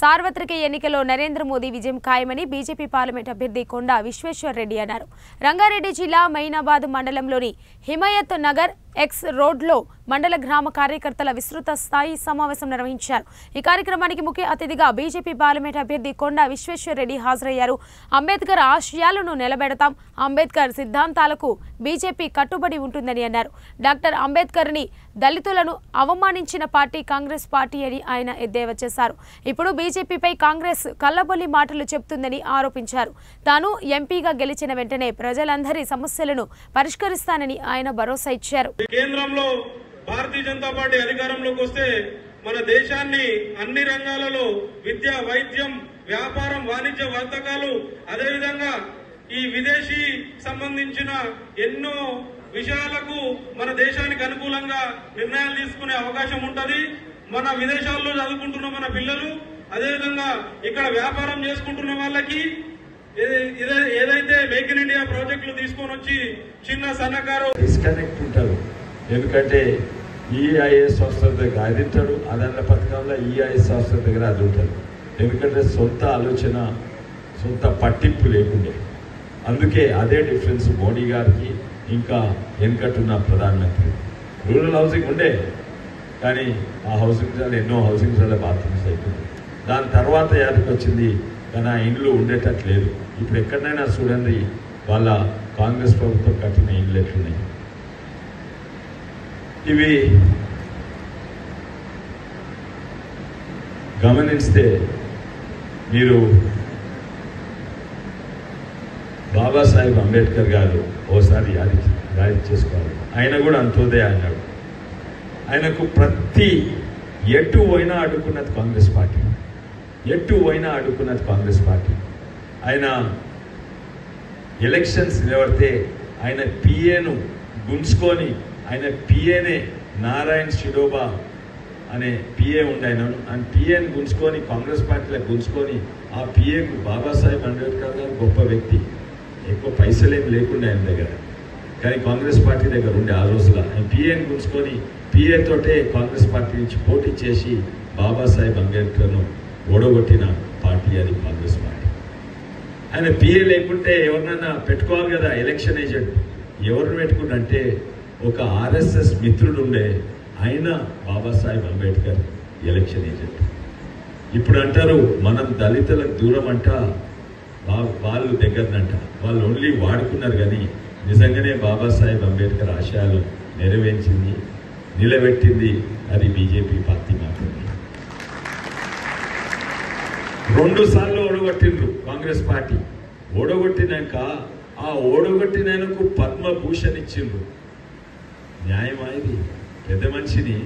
సార్వత్రిక ఎన్నికల్లో నరేంద్ర మోదీ విజయం ఖాయమని బీజేపీ పార్లమెంట్ అభ్యర్థి కొండా విశ్వేశ్వర్ రెడ్డి అన్నారు. రంగారెడ్డి జిల్లా మైనాబాద్ మండలంలోని హిమాయత్ నగర్ ఎక్స్ రోడ్లో మండల గ్రామ కార్యకర్తల విస్తృత స్థాయి సమావేశం నిర్వహించారు. ఈ కార్యక్రమానికి ముఖ్య అతిథిగా బీజేపీ పార్లమెంట్ అభ్యర్థి కొండా విశ్వేశ్వర్ రెడ్డి హాజరయ్యారు. అంబేద్కర్ ఆశయాలను నిలబెడతాం అంబేద్కర్ సిద్ధాంతాలకు బీజేపీ కట్టుబడి ఉంటుందని అన్నారు. డాక్టర్ అంబేద్కర్ని దళితులను అవమానించిన పార్టీ కాంగ్రెస్ పార్టీ అని ఆయన ఎద్దేవా చేశారు. ఇప్పుడు బీజేపీపై కాంగ్రెస్ కల్లబొల్లి మాటలు చెబుతుందని ఆరోపించారు. తాను ఎంపీగా గెలిచిన వెంటనే ప్రజలందరి సమస్యలను పరిష్కరిస్తానని ఆయన భరోసా ఇచ్చారు. కేంద్రంలో భారతీయ జనతా పార్టీ అధికారంలోకి వస్తే మన దేశాన్ని అన్ని రంగాలలో విద్య వైద్యం వ్యాపారం వాణిజ్య వర్తకాలు అదేవిధంగా ఈ విదేశీ సంబంధించిన ఎన్నో విషయాలకు మన దేశానికి అనుకూలంగా నిర్ణయాలు తీసుకునే అవకాశం ఉంటుంది. మన విదేశాల్లో చదువుకుంటున్న మన పిల్లలు అదేవిధంగా ఇక్కడ వ్యాపారం చేసుకుంటున్న వాళ్ళకి ఏదైతే మేక్ ఇన్ ఇండియా ప్రాజెక్టులు తీసుకొని వచ్చి చిన్న సన్నకారు డిస్కనెక్ట్ ఉంటారు. ఎందుకంటే ఈఐఎస్ ఆఫీసర్ దగ్గర అది ఉంటాడు అదన్న పథకంలో ఈఐఎస్ ఆఫీసర్ దగ్గర అది ఉంటాడు ఎందుకంటే సొంత ఆలోచన సొంత పట్టింపు లేకుండే. అందుకే అదే డిఫరెన్స్ మోడీ గారికి ఇంకా వెనుకట్టున్న ప్రధానమంత్రి. రూరల్ హౌసింగ్ ఉండే కానీ ఆ హౌసింగ్ సార్ ఎన్నో హౌసింగ్ సార్ల బాత్రూమ్స్ అయిపోయింది దాని తర్వాత యాదకి వచ్చింది కానీ ఆ ఇండ్లు ఉండేటట్లేదు. ఇప్పుడు ఎక్కడైనా చూడండి వాళ్ళ కాంగ్రెస్ ప్రభుత్వం కట్టిన ఇండ్లు ఎట్లున్నాయి? ఇవి గమనిస్తే మీరు బాబాసాహెబ్ అంబేద్కర్ గారు ఓసారి యాది యాది చేసుకోవాలి. ఆయన కూడా అంతోదే అన్నాడు. ఆయనకు ప్రతి ఎటు పోయినా అడుక్కున్నది కాంగ్రెస్ పార్టీ. ఎటు పోయినా అడుక్కున్నది కాంగ్రెస్ పార్టీ. ఆయన ఎలక్షన్స్ నిలబడితే ఆయన పిఏను గుంజుకొని ఆయన పిఏనే నారాయణ్ షిడోబా అనే పిఏ ఉండే ఆయన. ఆయన పిఏని గుంజుకొని కాంగ్రెస్ పార్టీలో గుంజుకొని ఆ పిఏకు బాబాసాహెబ్ అంబేద్కర్ గారు గొప్ప వ్యక్తి. ఎక్కువ పైసలేం లేకుండా ఆయన దగ్గర. కానీ కాంగ్రెస్ పార్టీ దగ్గర ఉండే ఆ రోజుల ఆయన పిఏని గుంజుకొని పిఏ తోటే కాంగ్రెస్ పార్టీ నుంచి పోటీ చేసి బాబాసాహెబ్ అంబేద్కర్ను ఓడగొట్టిన పార్టీ అది కాంగ్రెస్ పార్టీ. ఆయన పిఏ లేకుంటే ఎవరినైనా పెట్టుకోవాలి కదా ఎలక్షన్ ఏజెంట్ ఎవరిని పెట్టుకుంటే ఒక ఆర్ఎస్ఎస్ మిత్రుడు ఉండే ఆయన బాబాసాహెబ్ అంబేద్కర్ ఎలక్షన్ ఏజెంట్ ఇప్పుడు అంటారు మనం దళితులకు దూరం అంట వాళ్ళు దగ్గరనంట. వాళ్ళు ఓన్లీ వాడుకున్నారు కానీ నిజంగానే బాబాసాహెబ్ అంబేద్కర్ ఆశయాలు నెరవేర్చింది నిలబెట్టింది అది బీజేపీ పార్టీ మాత్రం రెండు సార్లు ఓడగొట్టిండ్రు కాంగ్రెస్ పార్టీ. ఓడగొట్టినాక ఆ ఓడగొట్టినకు పద్మభూషణ్ ఇచ్చిండ్రు. న్యాయమా ఇది? పెద్ద మనిషిని